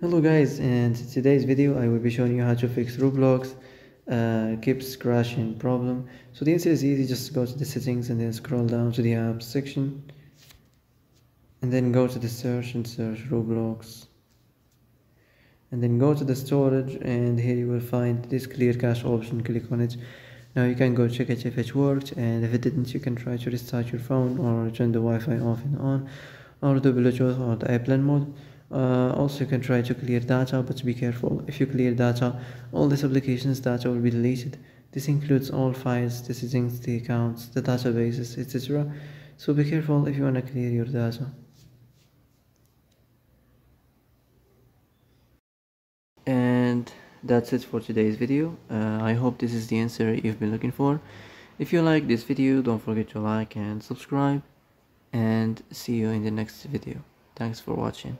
Hello guys, and today's video I will be showing you how to fix Roblox uh, keeps crashing problem. So the answer is easy, just go to the settings and then scroll down to the apps section and then go to the search and search Roblox and then go to the storage and here you will find this clear cache option, click on it. Now you can go check it if it worked and if it didn't you can try to restart your phone or turn the Wi-Fi off and on or the Bluetooth or the airplane mode uh, also you can try to clear data but be careful. If you clear data all these applications data will be deleted. This includes all files settings the accounts the databases etc so be careful if you want to clear your data. And that's it for today's video. Uh, i hope this is the answer you've been looking for. If you like this video don't forget to like and subscribe. And see you in the next video. Thanks for watching